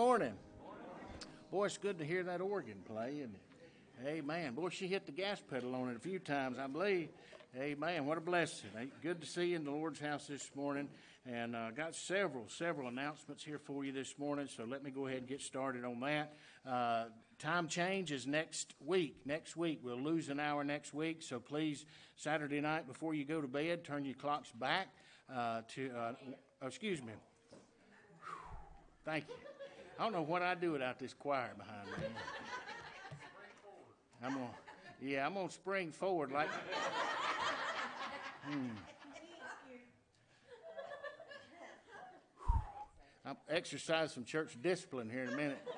Morning. Boy, it's good to hear that organ play, it? Amen. Boy, she hit the gas pedal on it a few times, I believe. Amen. What a blessing. Good to see you in the Lord's house this morning. And I uh, got several, several announcements here for you this morning, so let me go ahead and get started on that. Uh, time change is next week. Next week. We'll lose an hour next week, so please, Saturday night before you go to bed, turn your clocks back uh, to, uh, excuse me. Thank you. I don't know what I'd do without this choir behind me. I'm gonna, yeah, I'm gonna spring forward like. Hmm. I'll exercise some church discipline here in a minute.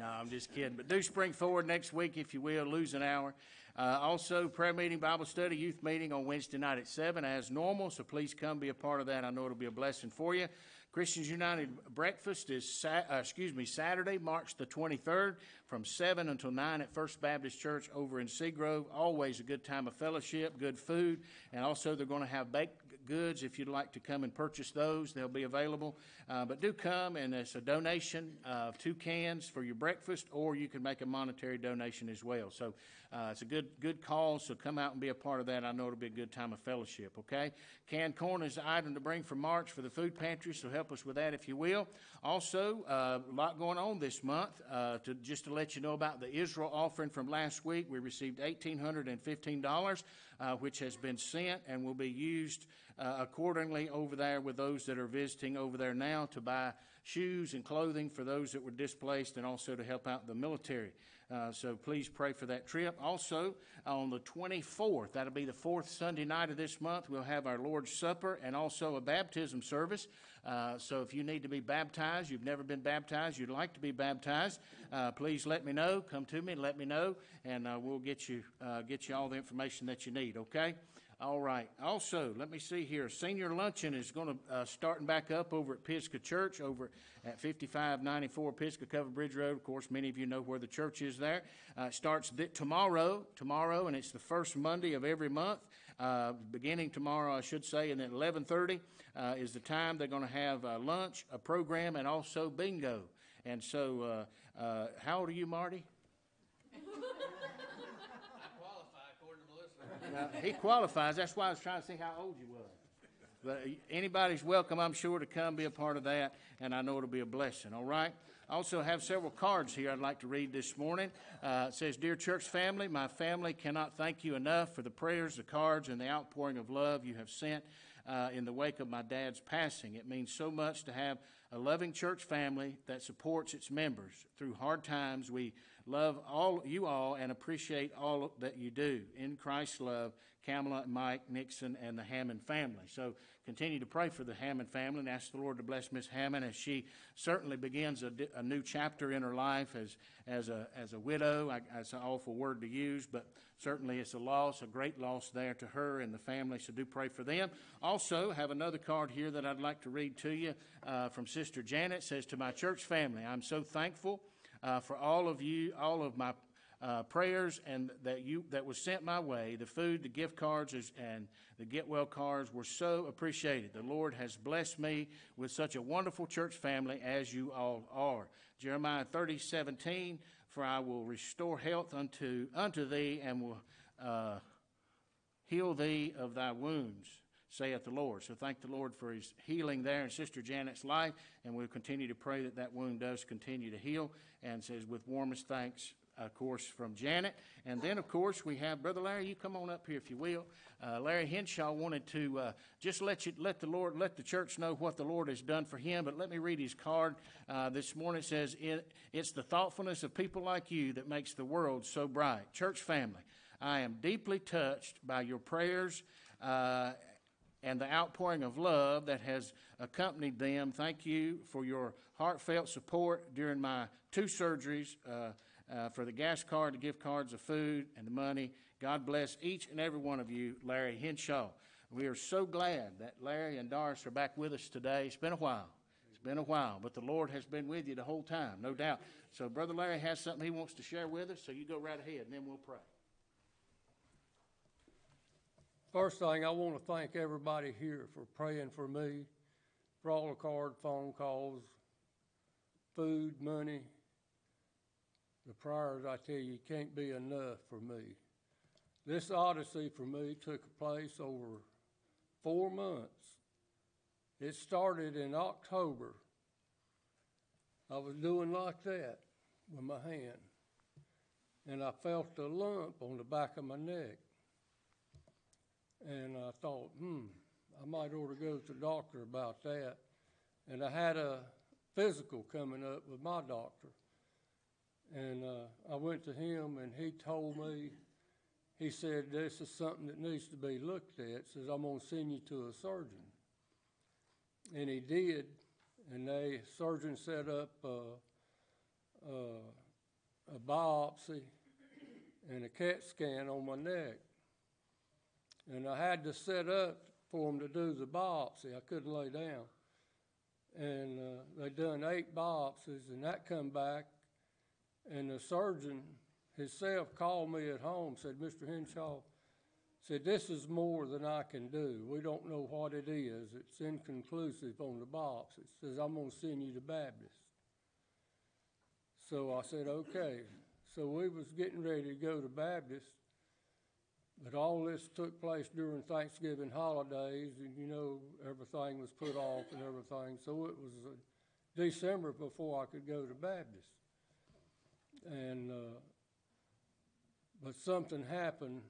No, I'm just kidding. But do spring forward next week, if you will. Lose an hour. Uh, also, prayer meeting, Bible study, youth meeting on Wednesday night at 7 as normal. So please come be a part of that. I know it'll be a blessing for you. Christians United breakfast is, sa- uh, excuse me, Saturday, March the 23rd from 7 until 9 at First Baptist Church over in Seagrove. Always a good time of fellowship, good food, and also they're going to have baked goods. If you'd like to come and purchase those, they'll be available. Uh, but do come, and it's a donation of two cans for your breakfast, or you can make a monetary donation as well. So uh, it's a good good cause. So come out and be a part of that. I know it'll be a good time of fellowship. Okay, canned corn is the item to bring for March for the food pantry. So help us with that if you will. Also, uh, a lot going on this month. Uh, to just to let you know about the Israel offering from last week, we received eighteen hundred and fifteen dollars, uh, which has been sent and will be used uh, accordingly over there with those that are visiting over there now to buy shoes and clothing for those that were displaced and also to help out the military. Uh, so please pray for that trip. Also, on the 24th, that'll be the fourth Sunday night of this month, we'll have our Lord's Supper and also a baptism service. Uh, so if you need to be baptized, you've never been baptized, you'd like to be baptized, uh, please let me know. Come to me and let me know, and uh, we'll get you uh, get you all the information that you need. Okay. All right. Also, let me see here. Senior luncheon is going to uh, starting back up over at Pisgah Church over at 5594 Pisgah Covered Bridge Road. Of course, many of you know where the church is there. Uh, it starts th- tomorrow, tomorrow, and it's the first Monday of every month. Uh, beginning tomorrow, I should say, and at 11:30 uh, is the time they're going to have uh, lunch, a program, and also bingo. And so, uh, uh, how old are you, Marty? he qualifies. That's why I was trying to see how old you was. But anybody's welcome, I'm sure, to come be a part of that, and I know it'll be a blessing. All right. I also have several cards here I'd like to read this morning. Uh, it says, Dear church family, my family cannot thank you enough for the prayers, the cards, and the outpouring of love you have sent uh, in the wake of my dad's passing. It means so much to have a loving church family that supports its members. Through hard times, we love all you all and appreciate all that you do. In Christ's love, Kamala, Mike, Nixon, and the Hammond family. So continue to pray for the Hammond family and ask the Lord to bless Miss Hammond as she certainly begins a, a, new chapter in her life as, as, a, as a widow. I, that's an awful word to use, but certainly it's a loss, a great loss there to her and the family. So do pray for them. Also, have another card here that I'd like to read to you uh, from Sister Janet. It says, To my church family, I'm so thankful uh, for all of you, all of my uh, prayers and that you that was sent my way. The food, the gift cards, and the get well cards were so appreciated. The Lord has blessed me with such a wonderful church family as you all are. Jeremiah thirty seventeen. for I will restore health unto unto thee and will uh, heal thee of thy wounds saith the Lord. So thank the Lord for his healing there in Sister Janet's life, and we'll continue to pray that that wound does continue to heal. And says, with warmest thanks, of course, from Janet. And then, of course, we have Brother Larry. You come on up here if you will. Uh, Larry Henshaw wanted to uh, just let you let the Lord let the church know what the Lord has done for him. But let me read his card uh, this morning. It says, it, "It's the thoughtfulness of people like you that makes the world so bright." Church family, I am deeply touched by your prayers uh, and the outpouring of love that has accompanied them. Thank you for your heartfelt support during my two surgeries uh, uh, for the gas card, the gift cards, the food, and the money. God bless each and every one of you, Larry Henshaw. We are so glad that Larry and Doris are back with us today. It's been a while. It's been a while, but the Lord has been with you the whole time, no doubt. So, Brother Larry has something he wants to share with us, so you go right ahead, and then we'll pray. First thing, I want to thank everybody here for praying for me, for all the card, phone calls, food, money, the prayers, I tell you, can't be enough for me. This odyssey for me took place over four months. It started in October. I was doing like that with my hand, and I felt a lump on the back of my neck. And I thought, hmm, I might ought to go to the doctor about that. And I had a physical coming up with my doctor. And uh, I went to him, and he told me, he said, this is something that needs to be looked at. Says, I'm going to send you to a surgeon. And he did, and the surgeon set up uh, uh, a biopsy and a CAT scan on my neck. And I had to set up for him to do the biopsy. I couldn't lay down. And uh, they done eight biopsies, and that come back, and the surgeon himself called me at home, said, Mr. Henshaw, said, this is more than I can do. We don't know what it is. It's inconclusive on the biopsy. Says, I'm gonna send you to Baptist. So I said, okay. So we was getting ready to go to Baptist, but all this took place during Thanksgiving holidays, and you know, everything was put off and everything. So it was uh, December before I could go to Baptist. And, uh, but something happened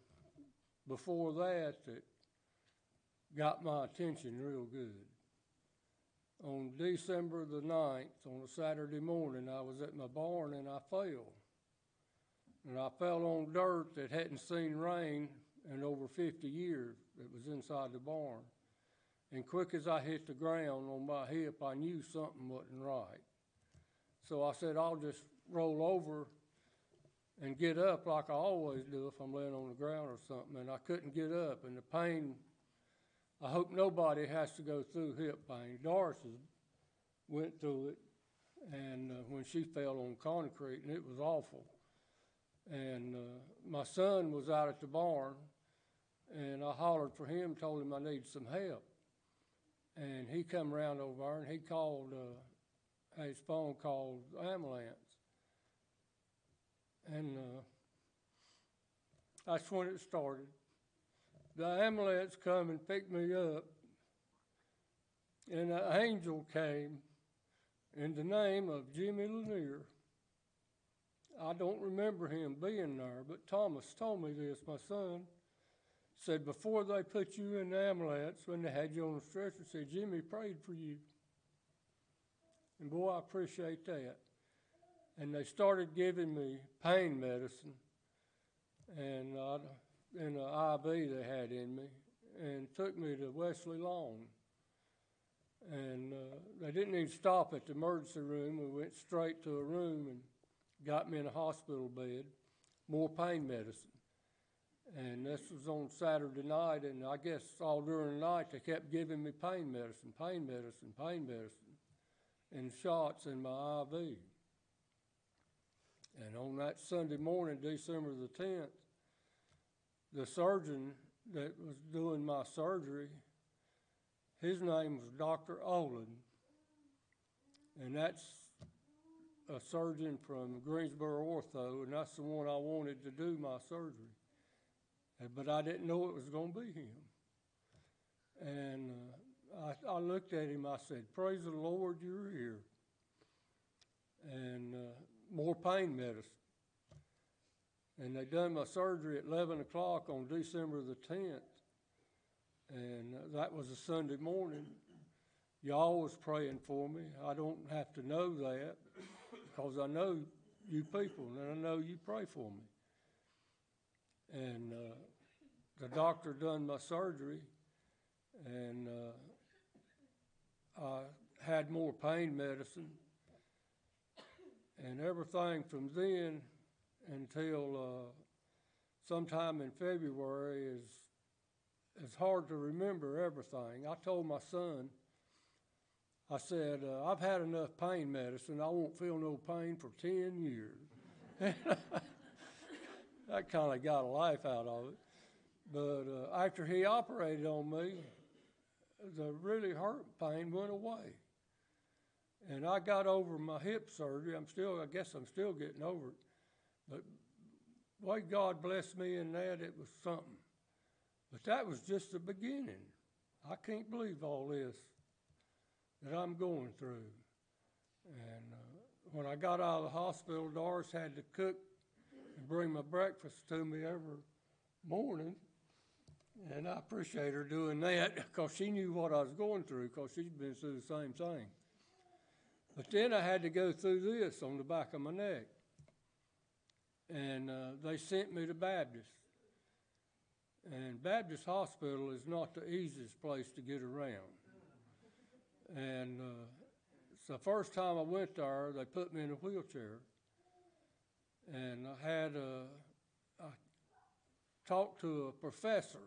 before that that got my attention real good. On December the 9th, on a Saturday morning, I was at my barn and I fell. And I fell on dirt that hadn't seen rain in over 50 years that was inside the barn. And quick as I hit the ground on my hip, I knew something wasn't right. So I said, I'll just roll over and get up like I always do if I'm laying on the ground or something. And I couldn't get up, and the pain. I hope nobody has to go through hip pain. Doris went through it, and uh, when she fell on concrete, and it was awful. And uh, my son was out at the barn, and I hollered for him, told him I needed some help. And he come around over there, and he called, uh, his phone called ambulance. And uh, that's when it started. The ambulance come and picked me up, and an angel came in the name of Jimmy Lanier. I don't remember him being there, but Thomas told me this, my son. Said before they put you in the ambulance, when they had you on the stretcher, said Jimmy prayed for you. And boy, I appreciate that and they started giving me pain medicine and uh, in an IV they had in me and took me to Wesley Long. And uh, they didn't even stop at the emergency room. We went straight to a room and got me in a hospital bed, more pain medicine. And this was on Saturday night, and I guess all during the night they kept giving me pain medicine, pain medicine, pain medicine, and shots in my IV. And on that Sunday morning, December the 10th, the surgeon that was doing my surgery, his name was Dr. Olin. And that's a surgeon from Greensboro Ortho, and that's the one I wanted to do my surgery. But I didn't know it was going to be him. And uh, I, I, looked at him, I said, Praise the Lord, you're here. And uh, more pain medicine. And they done my surgery at 11 o'clock on December the 10th. And that was a Sunday morning. Y'all was praying for me. I don't have to know that because I know you people and I know you pray for me. And uh, the doctor done my surgery and uh, I had more pain medicine and everything from then until uh, sometime in February is it's hard to remember everything. I told my son, I said, uh, I've had enough pain medicine. I won't feel no pain for 10 years. that kind of got a life out of it. But uh, after he operated on me, the really hurt pain went away. And I got over my hip surgery. I'm still, I guess I'm still getting over it. But way God blessed me in that, it was something. But that was just the beginning. I can't believe all this that I'm going through. And uh, when I got out of the hospital, Doris had to cook and bring my breakfast to me every morning. And I appreciate her doing that because she knew what I was going through because she's been through the same thing. But then I had to go through this on the back of my neck. And uh, they sent me to Baptist. And Baptist Hospital is not the easiest place to get around. And uh, the first time I went there, they put me in a wheelchair. And I had a, I talked to a professor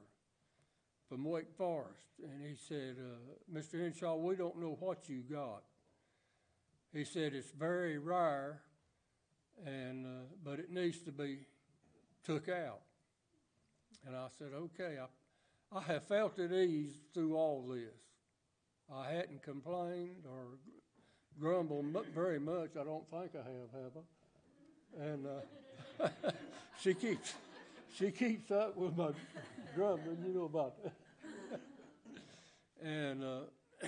from Wake Forest, and he said, uh, Mr. Henshaw, we don't know what you got. He said it's very rare, and uh, but it needs to be took out. And I said, okay. I, I have felt at ease through all this. I hadn't complained or grumbled very much. I don't think I have, have I? And uh, she keeps she keeps up with my grumbling, you know about that. And uh,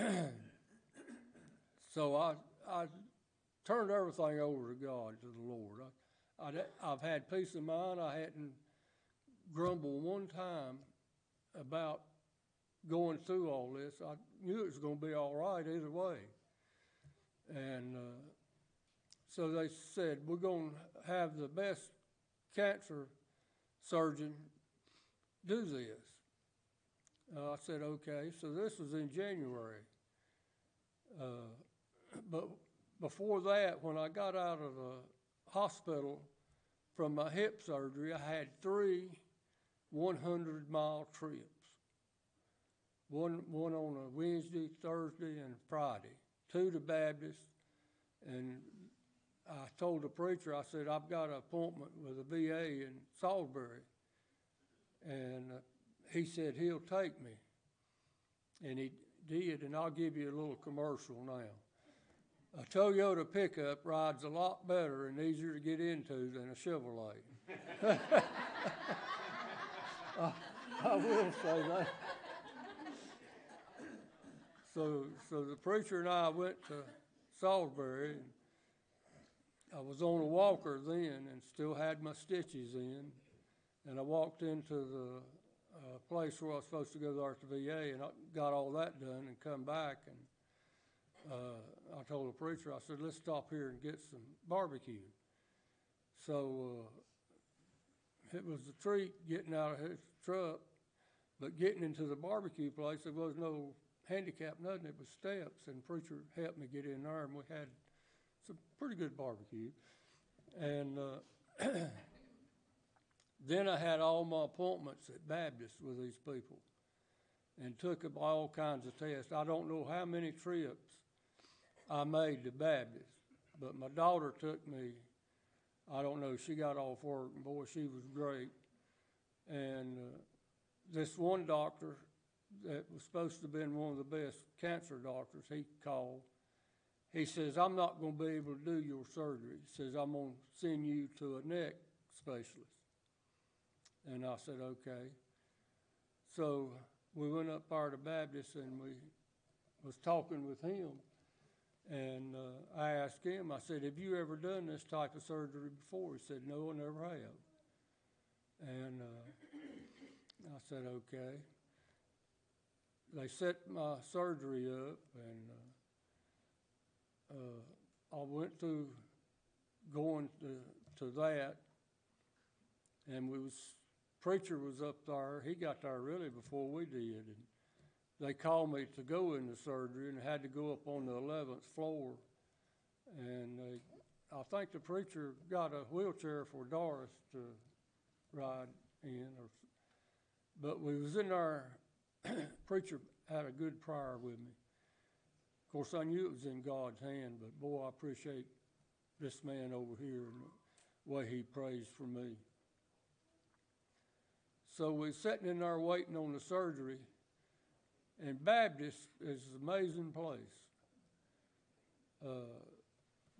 so I I turned everything over to God, to the Lord. I, I, I've had peace of mind. I hadn't grumbled one time about going through all this. I knew it was going to be all right either way. And uh, so they said, We're going to have the best cancer surgeon do this. Uh, I said, Okay. So this was in January. Uh, but before that, when I got out of the hospital from my hip surgery, I had three 100 mile trips. One, one on a Wednesday, Thursday, and Friday. Two to Baptist. And I told the preacher, I said, I've got an appointment with a VA in Salisbury. And uh, he said, he'll take me. And he did, and I'll give you a little commercial now. A Toyota pickup rides a lot better and easier to get into than a Chevrolet. I, I will say that. So, so the preacher and I went to Salisbury. And I was on a walker then and still had my stitches in. And I walked into the uh, place where I was supposed to go to the VA and I got all that done and come back. And uh, I told the preacher, I said, let's stop here and get some barbecue. So uh, it was a treat getting out of his truck, but getting into the barbecue place, there was no handicap, nothing. It was steps, and preacher helped me get in there, and we had some pretty good barbecue. And uh, then I had all my appointments at Baptist with these people, and took all kinds of tests. I don't know how many trips I made to Baptist, but my daughter took me. I don't know. She got off work, and boy, she was great. And uh, this one doctor that was supposed to have been one of the best cancer doctors, he called. He says, I'm not going to be able to do your surgery. He says, I'm going to send you to a neck specialist. And I said, okay. So we went up there to Baptist and we was talking with him. And uh, I asked him, I said, have you ever done this type of surgery before? He said, no, I never have. And uh, I said, okay. They set my surgery up, and uh, uh, I went through going to, to that, and we was preacher was up there. He got there really before we did, and they called me to go into surgery, and had to go up on the 11th floor, and they, I think the preacher got a wheelchair for Doris to ride in, or, but we was in there. preacher had a good prayer with me. Of course, I knew it was in God's hand, but boy, I appreciate this man over here and the way he prays for me. So we're sitting in there waiting on the surgery, and Baptist is an amazing place. uh,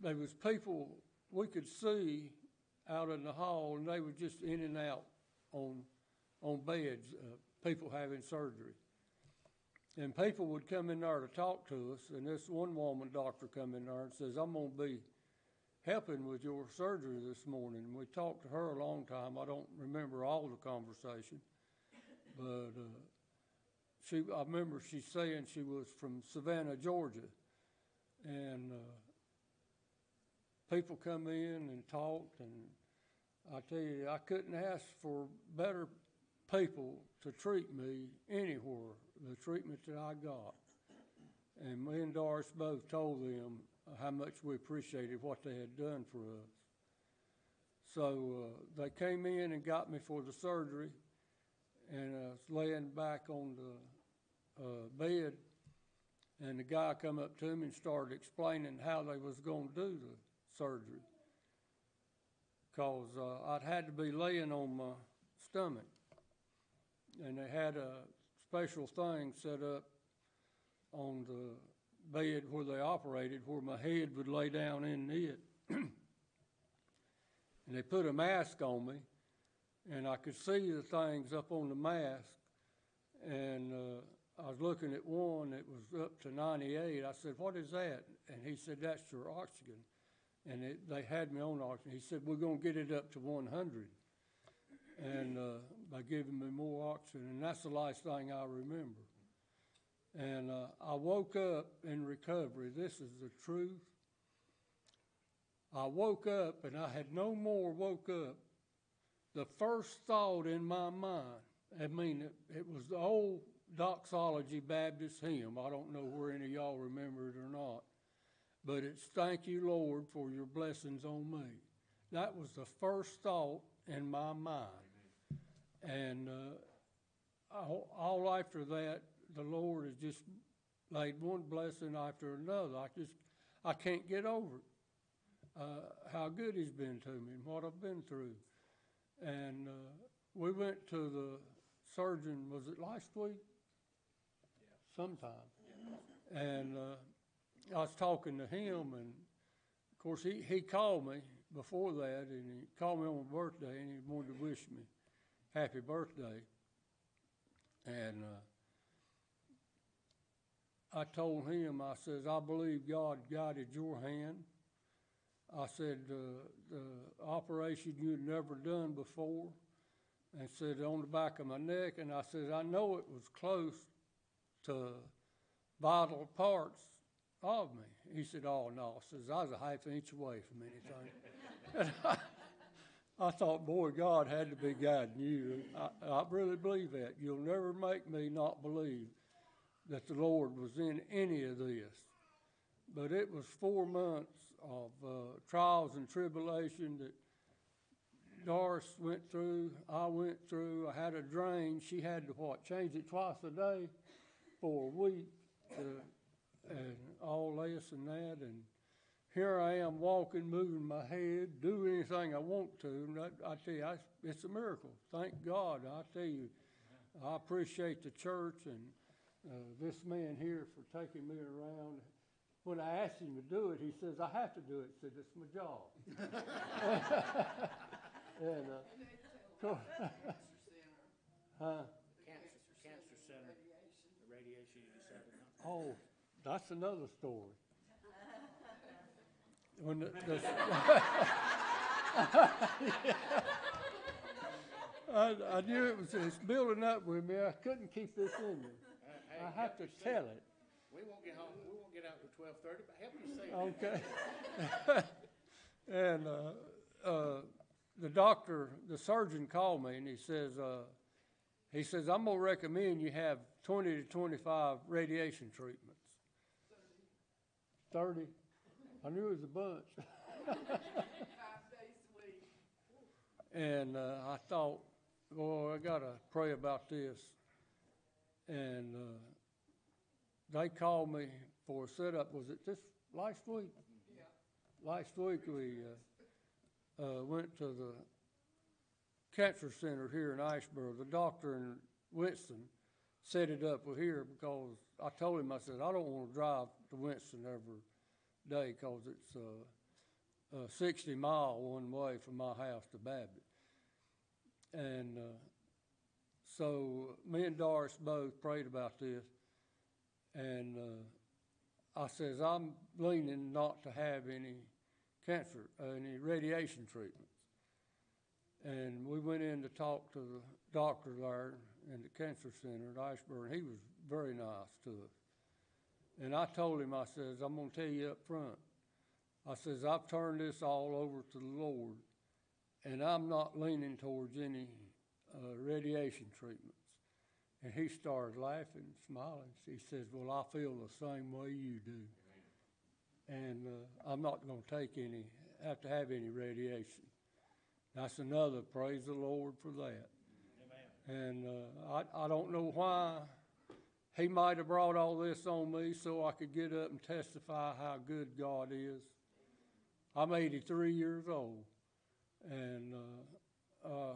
there was people we could see out in the hall, and they were just in and out on, on beds, uh, people having surgery. And people would come in there to talk to us, and this one woman doctor come in there and says, I'm gonna be helping with your surgery this morning. We talked to her a long time. I don't remember all the conversation, but, uh, she, I remember she saying she was from Savannah, Georgia. And, uh, people come in and talked, and I tell you, I couldn't ask for better people to treat me anywhere, the treatment that I got. And me and Doris both told them how much we appreciated what they had done for us. So uh, they came in and got me for the surgery, and I was laying back on the uh, bed, and the guy come up to me and started explaining how they was going to do the surgery. Cause uh, I'd had to be laying on my stomach, and they had a special thing set up on the bed where they operated, where my head would lay down in it. and they put a mask on me, and I could see the things up on the mask. And uh, I was looking at one that was up to 98. I said, What is that? And he said, That's your oxygen. And it, they had me on oxygen. He said, We're going to get it up to 100. And uh, by giving me more oxygen. And that's the last thing I remember. And uh, I woke up in recovery. This is the truth. I woke up and I had no more woke up. The first thought in my mind, I mean, it, it was the old doxology Baptist hymn. I don't know where any of y'all remember it or not, but it's thank you, Lord, for your blessings on me. That was the first thought in my mind. And uh, all, all after that, the Lord has just laid one blessing after another. I just, I can't get over it. Uh, how good He's been to me and what I've been through. And uh, we went to the surgeon, was it last week? Yeah. Sometime. And uh, I was talking to him, and of course, he, he called me before that, and he called me on my birthday, and he wanted to wish me happy birthday. And uh, I told him, I says, I believe God guided your hand. I said, uh, the operation you'd never done before, and said on the back of my neck, and I said, I know it was close to vital parts of me. He said, Oh no, I says I was a half inch away from anything. and I, I thought, boy, God had to be guiding you. I, I really believe that. You'll never make me not believe that the Lord was in any of this. But it was four months of uh, trials and tribulation that Doris went through, I went through. I had a drain. She had to what? Change it twice a day for a week, uh, and all this and that. And here I am walking, moving my head, do anything I want to. And I, I tell you, I, it's a miracle. Thank God. I tell you, I appreciate the church and uh, this man here for taking me around. When I asked him to do it, he says, I have to do it. He said, it's my job. and, uh, co- huh? Cancer, cancer center, the radiation you decided. Oh, that's another story. When the, the I, I knew it was it's building up with me. I couldn't keep this in me. Hey, I have to tell it. We won't get home, we won't get out till twelve thirty, but help yourself. Okay. and uh, uh, the doctor, the surgeon called me and he says, uh, he says, I'm gonna recommend you have 20 to 25 radiation treatments. 30. I knew it was a bunch. And uh, I thought, boy, I gotta pray about this. And uh, they called me for a setup. Was it this last week? Yeah. Last week we uh, uh, went to the cancer center here in Asheboro. The doctor in Winston set it up here because I told him I said I don't want to drive to Winston every day, cause it's, uh, uh, sixty mile one way from my house to Baptist. And, uh, so me and Doris both prayed about this. And, uh, I says, I'm leaning not to have any cancer, uh, any radiation treatments. And we went in to talk to the doctor there in the cancer center at Asheboro. He was very nice to us. And I told him, I says, I'm gonna tell you up front. I says, I've turned this all over to the Lord, and I'm not leaning towards any, uh, radiation treatments. And he started laughing, smiling. He says, well, I feel the same way you do. And, uh, I'm not gonna take any, have to have any radiation. That's another, praise the Lord for that. And, uh, I, I don't know why he might have brought all this on me so I could get up and testify how good God is. I'm eighty-three years old, and, uh, uh,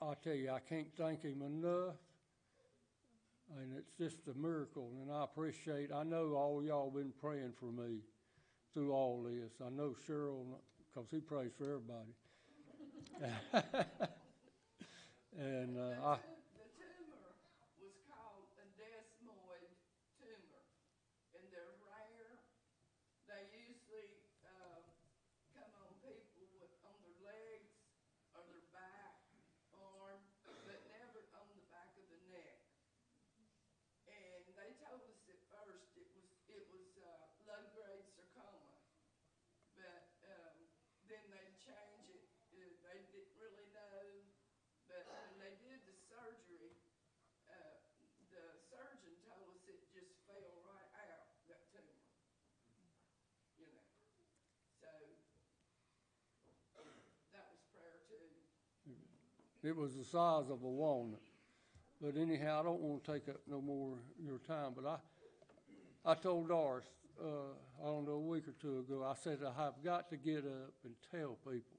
I tell you, I can't thank him enough. And it's just a miracle, and I appreciate, I know all y'all been praying for me through all this. I know Cheryl, cause he prays for everybody. And, uh, I, The tumor was called a desmoid tumor, and they're rare. They usually, uh, come on people with, on their legs, or their back, arm, but never on the back of the neck. And they told us at first it was, it was, uh, low-grade sarcoma. But, um, then they changed it, uh, they didn't really know, but when they did the surgery, uh, the surgeon told us it just fell right out, that tumor. You know, so, that was prayer too. It was the size of a walnut. But anyhow, I don't wanna take up no more of your time, but I, I told Doris, uh, I don't know, a week or two ago, I said, I have got to get up and tell people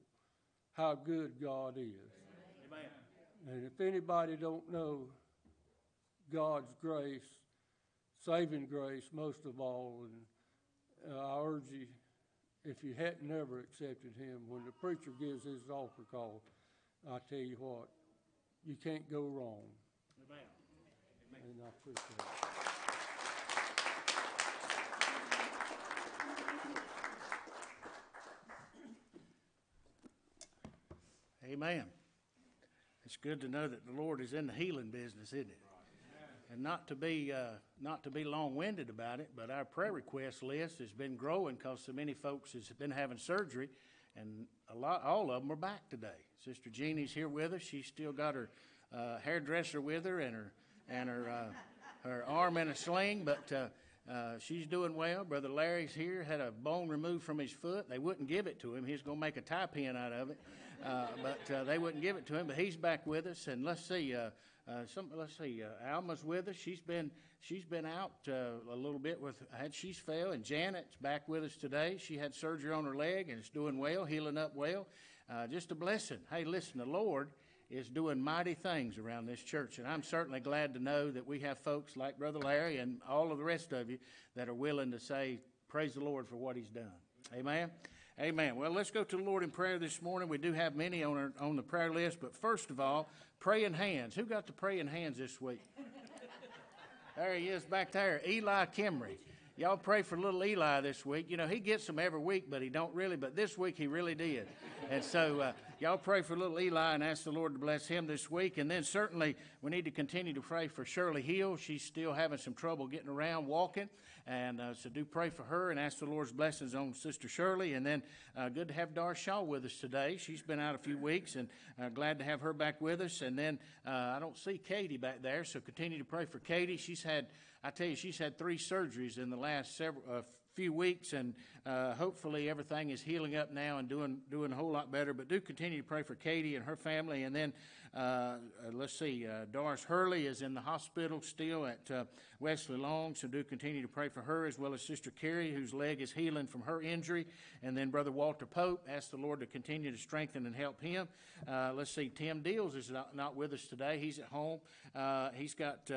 how good God is. Amen. And if anybody don't know God's grace, saving grace most of all, and uh, I urge you, if you hadn't ever accepted Him, when the preacher gives his altar call, I tell you what, you can't go wrong, Amen. and I appreciate it. Amen. It's good to know that the Lord is in the healing business, isn't it? And not to be uh, not to be long-winded about it, but our prayer request list has been growing because so many folks has been having surgery, and a lot, all of them are back today. Sister Jeannie's here with us. She's still got her uh, hairdresser with her and her and her uh, her arm in a sling, but. Uh, uh, she's doing well. Brother Larry's here, had a bone removed from his foot. They wouldn't give it to him. He's going to make a tie pin out of it. Uh, but uh, they wouldn't give it to him. But he's back with us. And let's see, uh, some, let's see, uh, Alma's with us. She's been, she's been out uh, a little bit with, had she's fell. And Janet's back with us today. She had surgery on her leg and is doing well, healing up well. Uh, just a blessing. Hey, listen, the Lord is doing mighty things around this church. And I'm certainly glad to know that we have folks like Brother Larry and all of the rest of you that are willing to say, Praise the Lord for what He's done. Amen. Amen. Well, let's go to the Lord in prayer this morning. We do have many on, our, on the prayer list, but first of all, praying hands. Who got the praying hands this week? There he is back there, Eli Kimry. Y'all pray for little Eli this week. You know, he gets them every week, but he don't really, but this week he really did. And so uh, y'all pray for little Eli and ask the Lord to bless him this week. And then certainly we need to continue to pray for Shirley Hill. She's still having some trouble getting around, walking. And uh, so do pray for her and ask the Lord's blessings on Sister Shirley. And then uh, good to have Dar Shaw with us today. She's been out a few weeks and uh, glad to have her back with us. And then uh, I don't see Katie back there, so continue to pray for Katie. She's had, I tell you, she's had three surgeries in the last several, uh, few weeks, and uh, hopefully everything is healing up now and doing doing a whole lot better. But do continue to pray for Katie and her family. And then uh, uh, let's see, uh, Doris Hurley is in the hospital still at uh, Wesley Long, so do continue to pray for her as well as Sister Carrie, whose leg is healing from her injury. And then Brother Walter Pope, ask the Lord to continue to strengthen and help him. Uh, let's see, Tim Deals is not, not with us today. He's at home. He's got.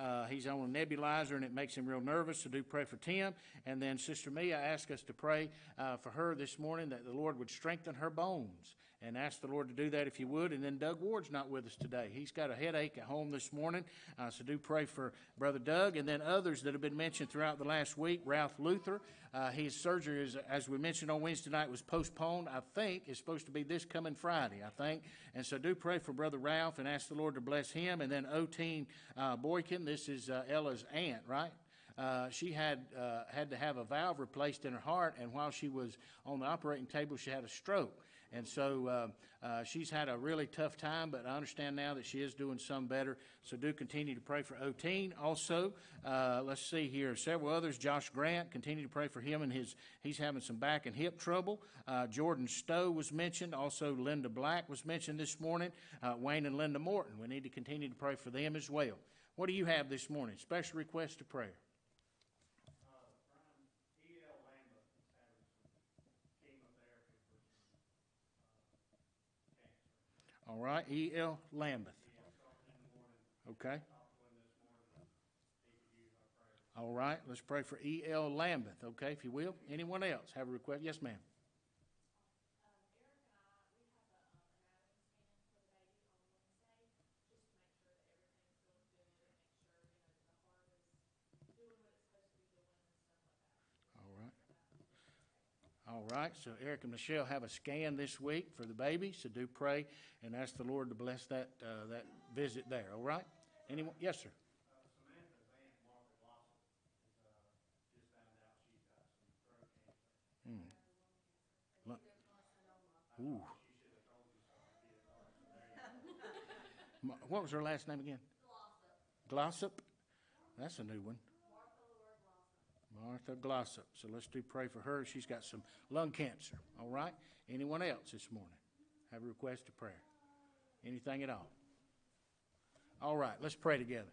Uh, he's on a nebulizer and it makes him real nervous, so do pray for Tim. And then Sister Mia asked us to pray uh, for her this morning that the Lord would strengthen her bones and ask the Lord to do that if you would. And then Doug Ward's not with us today. He's got a headache at home this morning, uh, so do pray for Brother Doug. And then others that have been mentioned throughout the last week. Ralph Luther, uh, his surgery, is, as we mentioned on Wednesday night, was postponed. I think is supposed to be this coming Friday, I think. And so do pray for Brother Ralph and ask the Lord to bless him. And then Otine uh, Boykin, this is uh, Ella's aunt, right? Uh, she had uh, had to have a valve replaced in her heart, and while she was on the operating table, she had a stroke. And so uh, uh, she's had a really tough time, but I understand now that she is doing some better. So do continue to pray for Otine. Also, uh, let's see here, several others. Josh Grant, continue to pray for him and his. He's having some back and hip trouble. Jordan Stowe was mentioned. Also, Linda Black was mentioned this morning. Wayne and Linda Morton. We need to continue to pray for them as well. What do you have this morning? Special request to prayer. All right, E.L. Lambeth. Okay. All right, let's pray for E.L. Lambeth, okay, if you will. Anyone else have a request? Yes, ma'am. All right, so Eric and Michelle have a scan this week for the baby, so do pray and ask the Lord to bless that, uh, that visit there, all right? Anyone, yes, sir? Hmm. Ooh. What was her last name again? Glossop. That's a new one. Martha Glossop. So let's do pray for her. She's got some lung cancer. All right? Anyone else this morning have a request of prayer? Anything at all? All right, let's pray together.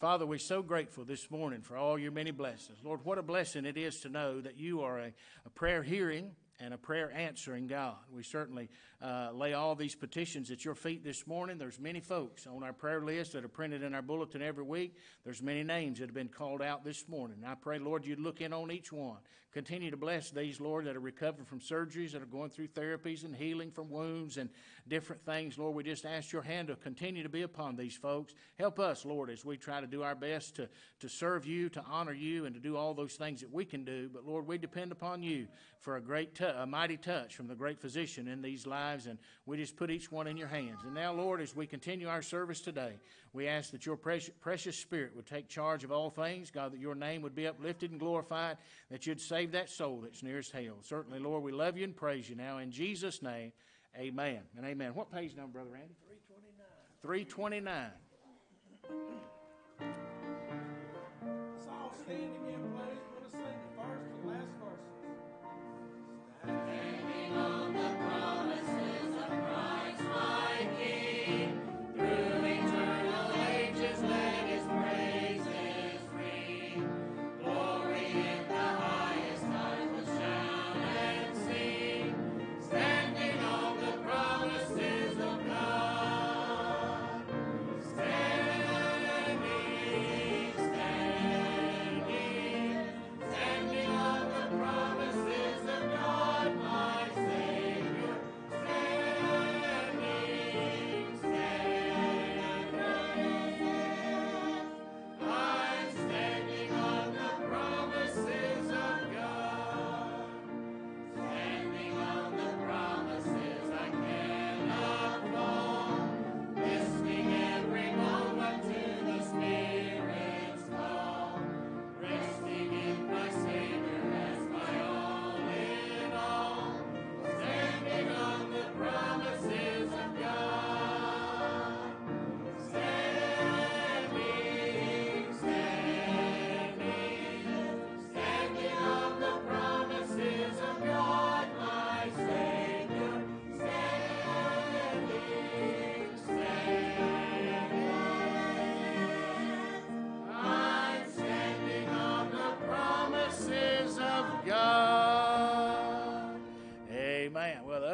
Father, we're so grateful this morning for all your many blessings. Lord, what a blessing it is to know that you are a, a prayer hearing and a prayer answering God. We certainly uh, lay all these petitions at your feet this morning. There's many folks on our prayer list that are printed in our bulletin every week. There's many names that have been called out this morning. I pray, Lord, you'd look in on each one. Continue to bless these, Lord, that are recovering from surgeries, that are going through therapies and healing from wounds and different things. Lord, we just ask your hand to continue to be upon these folks. Help us, Lord, as we try to do our best to, to serve you, to honor you, and to do all those things that we can do. But Lord, we depend upon you for a great, tou- a mighty touch from the great physician in these lives, and we just put each one in your hands. And now, Lord, as we continue our service today, we ask that your precious, precious Spirit would take charge of all things, God, that your name would be uplifted and glorified, that you'd save that soul that's nearest hell. Certainly, Lord, we love you and praise you now. In Jesus' name, amen and amen. What page number, Brother Randy? 329. 329. Let's all stand again,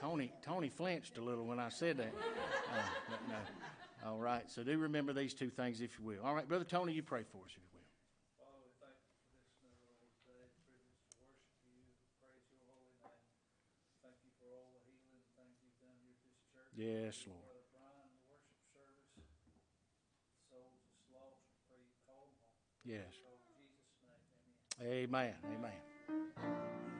Tony, Tony flinched a little when I said that. Uh, but no. All right, so do remember these two things if you will. All right, Brother Tony, you pray for us if you will. Father, we thank you for this another Lord's Day, the privilege to worship you, praise your holy name. Thank you for all the healing, thank you you've done here at this church. Yes, Lord. Brother Brian, the worship service, souls that's lost, pray you call them home. Yes. In Jesus' name, amen. Amen, amen.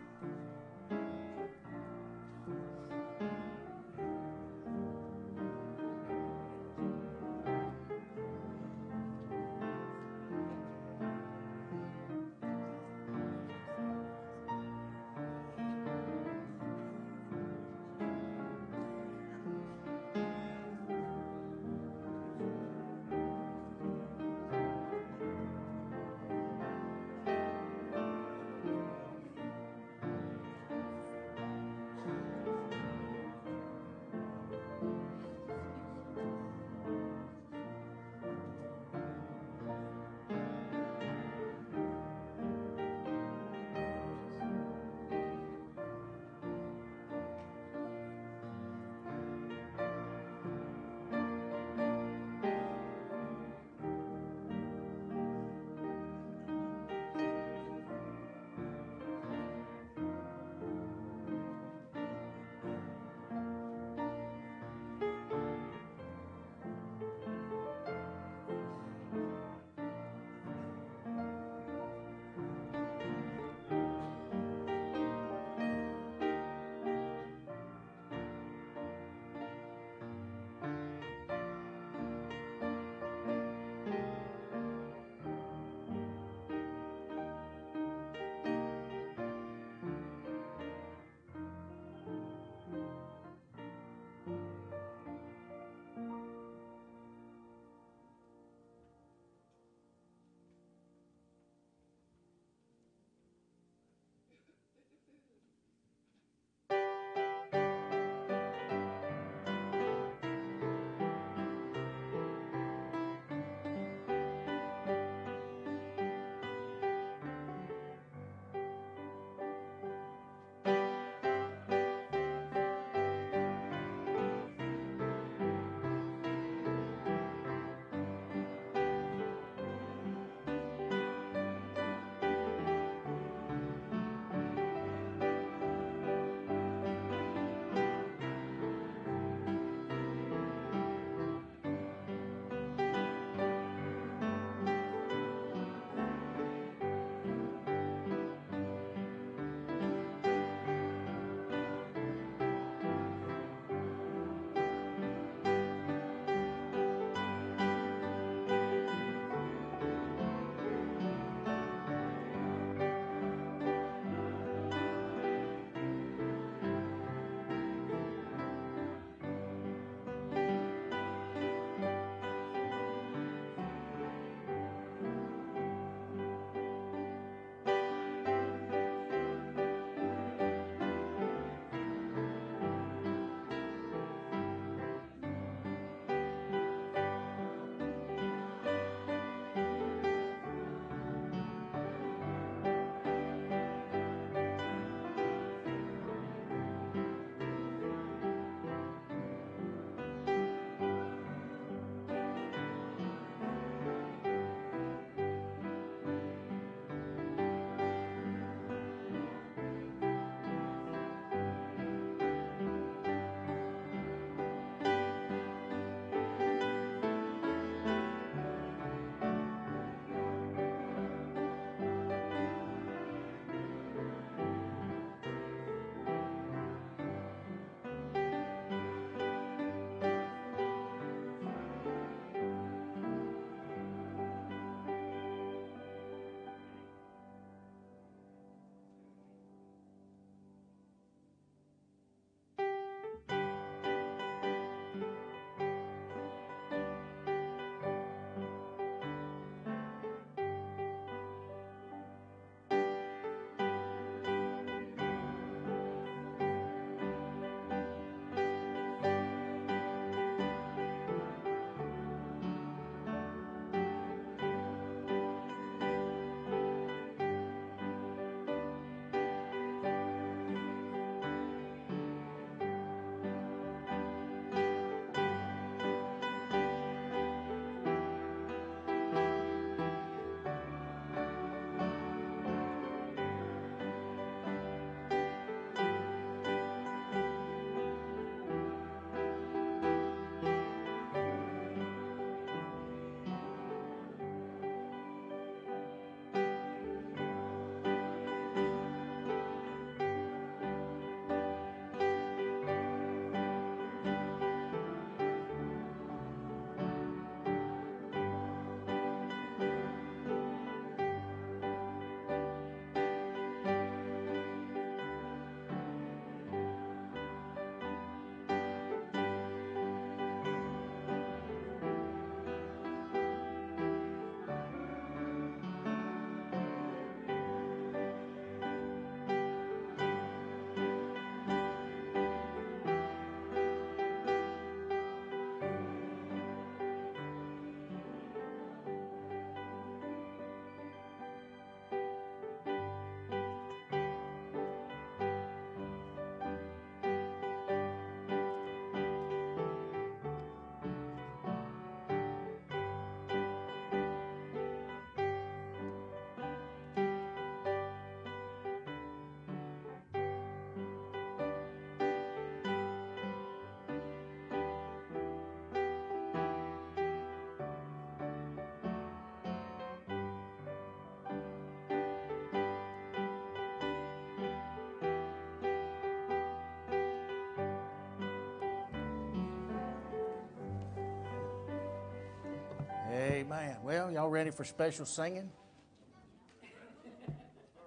Amen. Well, y'all ready for special singing?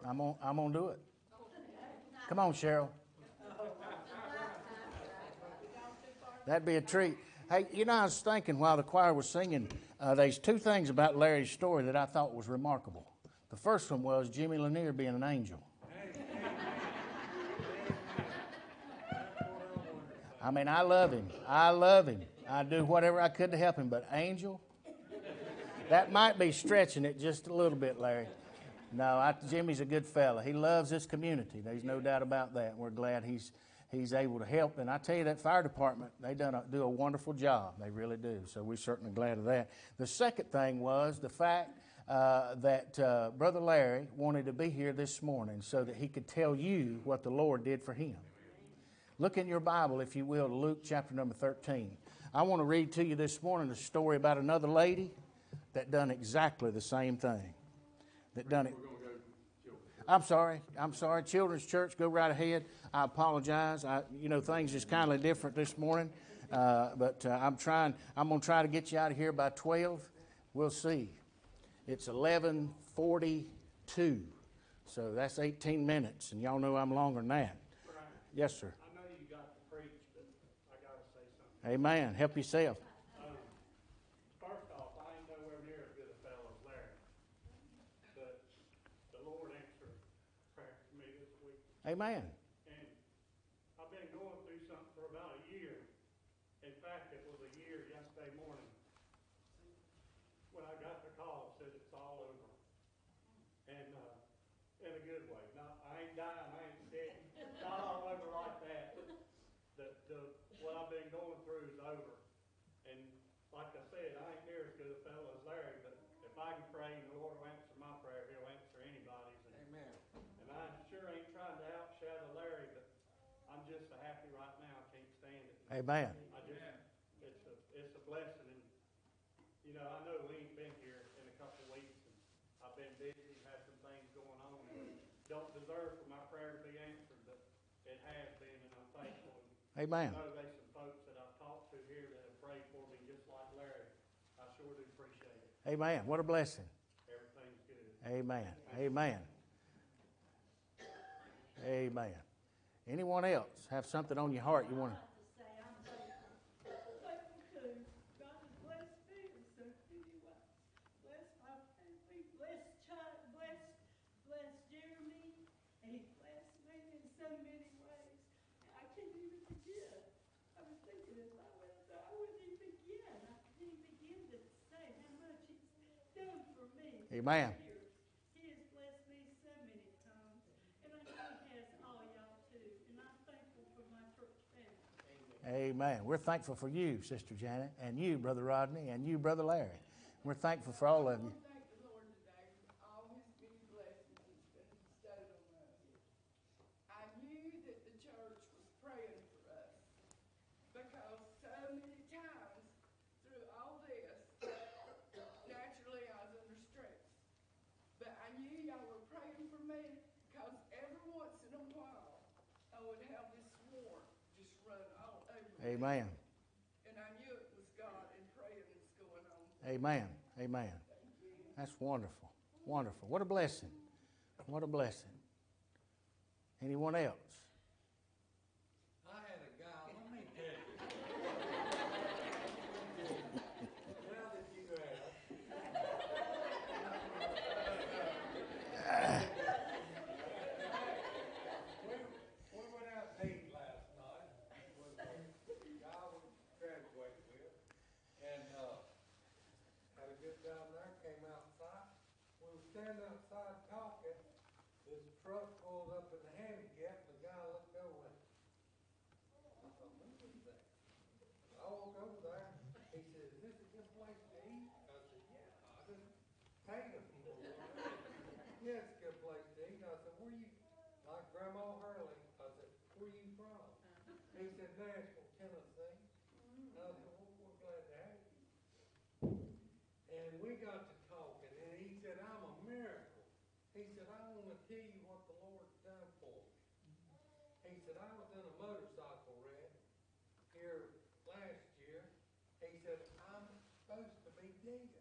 I'm gonna, I'm gonna do it. Come on, Cheryl. That'd be a treat. Hey, you know, I was thinking while the choir was singing, uh, there's two things about Larry's story that I thought was remarkable. The first one was Jimmy Lanier being an angel. I mean, I love him. I love him. I do whatever I could to help him, but angel, that might be stretching it just a little bit, Larry. No, I, Jimmy's a good fella. He loves this community. There's no doubt about that. We're glad he's he's able to help. And I tell you, that fire department they done a, do a wonderful job. They really do. So we're certainly glad of that. The second thing was the fact uh, that uh, Brother Larry wanted to be here this morning so that he could tell you what the Lord did for him. Look in your Bible, if you will, to Luke chapter number 13. I want to read to you this morning a story about another lady that done exactly the same thing. That done it. I'm sorry. I'm sorry. Children's Church, go right ahead. I apologize. I, you know, things is kind of different this morning, uh, but uh, I'm trying. I'm gonna try to get you out of here by 12. We'll see. It's 11:42, so that's 18 minutes, and y'all know I'm longer than that. Yes, sir. I know you got to preach, but I gotta say something. Amen. Help yourself. Um, First off, I ain't nowhere near as good a fellow as Larry, but the Lord answered prayer for me this week. Amen. And I've been going through something for about a year. In fact, it was a year yesterday morning. When I got the call, it said it's all over. And, uh, in a good way. Not, I ain't dying, I ain't sick, not all over like that. The, the, what I've been going through is over. And like I said, I ain't near as good a fellow as Larry, but if I can pray and the Lord will answer my prayer, he'll answer anybody's. And Amen. and I sure ain't trying to outshadow Larry, but I'm just so happy right now, I can't stand it. Amen. I just, it's a, it's a blessing, and, you know, I know we ain't been here in a couple of weeks, and I've been busy, had some things going on, and don't deserve for my prayer to be answered, but it has been, and I'm thankful. And Amen. I know there's some folks that I've talked to here that have prayed for me, just like Larry. I sure do appreciate it. Amen. What a blessing. Everything's good. Amen. Amen. Amen. Anyone else have something on your heart you want to? say I'm thankful. Thankful too. God has blessed me in so many ways. Bless my family, bless Chuck, bless, bless Jeremy, and he blessed me in so many ways. I can't even begin. I was thinking if I went up there, I wouldn't even begin. I can't even begin to say how much he's done for me. Amen. years. He has blessed me so many times, and I know he has all y'all too, and I'm thankful for my church family. Amen. We're thankful for you, Sister Janet, and you, Brother Rodney, and you, Brother Larry. We're thankful for all of you. Thank the Lord today for all his many blessings he's been bestowed on us. I knew that the church was praying for us because so many times through all this, naturally I was under stress. But I knew y'all were praying for me because every once in a while I would have this war just run all over me. Amen. And I knew it was God and praying was going on. Amen. Amen. That's wonderful. Wonderful. What a blessing. What a blessing. Anyone else? I had a guy, let me tell you. Now that you ask. We, we went out to eat last night with a guy we graduated with. And, uh, had a good time there, came outside. We were standing outside talking. This truck pulled up in the handicap, and the guy looked over and I thought, who is that? I walked over there, he said, is this a good place to eat? I said, yeah, I just paid him. Yeah, it's a good place to eat. I said, where you, like Grandma Hurley, I said, where you from? He said, Nashville, Tennessee. I said, well, we're glad to have you. And we got to talking, and he said, I'm a miracle. He said, I wanna tell you what the Lord's done for me. He said, I was in a motorcycle wreck here last year. He said, I'm supposed to be dead.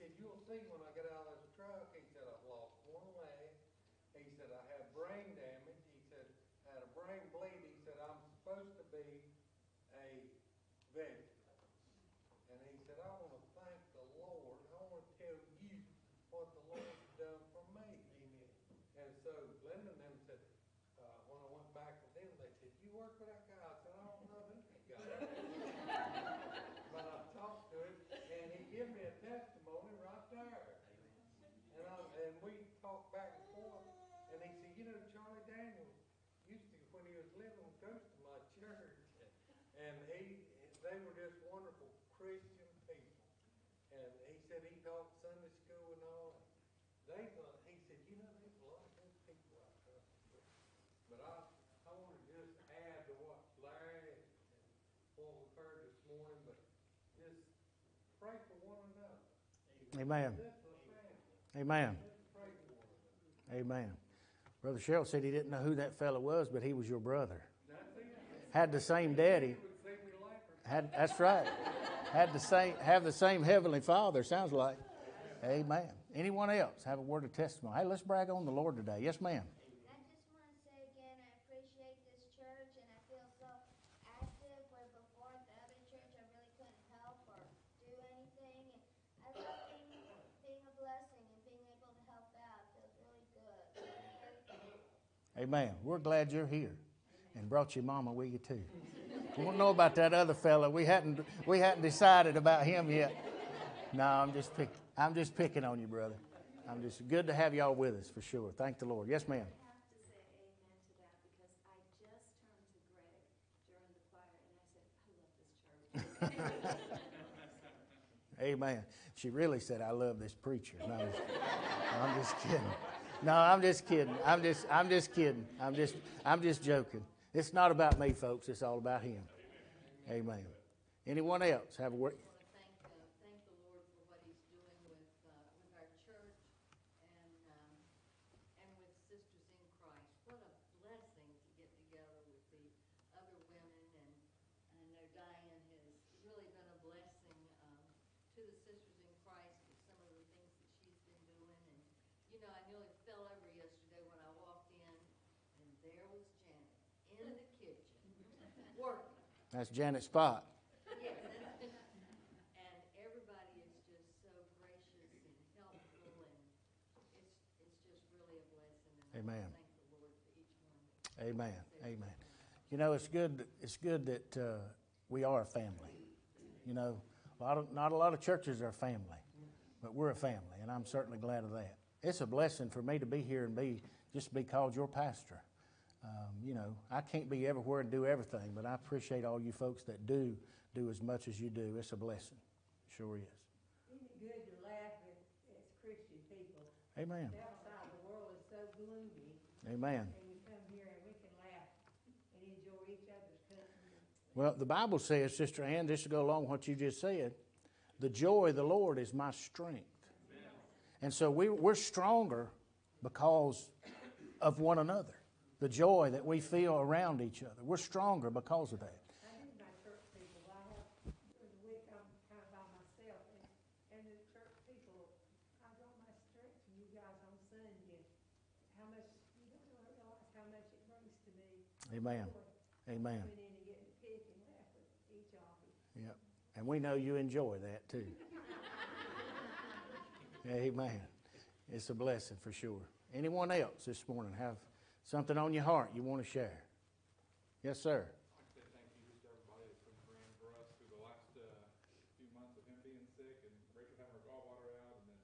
said, you'll see when I get out of this truck, he said, I've lost one leg. He said, I had brain damage. He said, I had a brain bleed. He said, I'm supposed to be a vegetable. And he said, I want to thank the Lord. I want to tell you what the Lord's done for me. Amen. And so Linda and them said, uh, when I went back to them, they said, you work with that guy? I said, I don't know who that guy is. But I talked to him and he gave me a testimony right there. And I, and we talked back and forth, and he said, you know, Charlie Daniels used to, when he was living close to my church, and he, they were just wonderful Christian people. And he said he taught Sunday school and all, and they, thought- he said, you know, there's a lot of good people out there. But I, I wanna just add to what Larry and what we've heard this morning, but just pray for one another. Amen. Amen. Amen. Brother Cheryl said he didn't know who that fellow was, but he was your brother. Had the same daddy. Had that's right. Had the same have the same heavenly Father. Sounds like. Amen. Anyone else have a word of testimony? Hey, let's brag on the Lord today. Yes, ma'am. I just want to say again, I appreciate this church and I feel so active where before at the other church I really couldn't help or do anything. And I love being, being a blessing and being able to help out. It feels really good. Amen. We're glad you're here and brought your mama with you too. We don't know about that other fella. We hadn't we hadn't decided about him yet. No, I'm just pick, I'm just picking on you, brother. I'm just good to have y'all with us for sure. Thank the Lord. Yes, ma'am. I have to say amen to that because I just turned to Greg during the choir and I said, I love this church. Amen. She really said, "I love this preacher." No, I'm just kidding. No, I'm just kidding. I'm just, I'm just kidding. I'm just, I'm just joking. It's not about me, folks. It's all about Him. Amen. Anyone else have a word? You know, I nearly fell over yesterday when I walked in and there was Janet in the kitchen, working. That's Janet Spot. Yes, and everybody is just so gracious and helpful, and it's, it's just really a blessing, and Amen. want thank the Lord for each one. Amen. Amen. You know, it's good. It's good that uh, we are a family. You know, a lot of, not a lot of churches are family, but we're a family, and I'm certainly glad of that. It's a blessing for me to be here and be just be called your pastor. Um, you know, I can't be everywhere and do everything, but I appreciate all you folks that do do as much as you do. It's a blessing, sure is. Isn't it good to laugh at, as Christian people? Amen. Outside, the world is so gloomy, Amen. and we come here and we can laugh and enjoy each other's company. Well, the Bible says, Sister Ann, just to go along with what you just said, the joy of the Lord is my strength. And so we, we're stronger because of one another. The joy that we feel around each other. We're stronger because of that. Amen. Amen. Yep. And we know you enjoy that too. Amen. It's a blessing for sure. Anyone else this morning have something on your heart you want to share? Yes, sir. I'd like to say thank you just to everybody that's been praying for us through the last uh, few months of him being sick and Rachel having her gallbladder out and then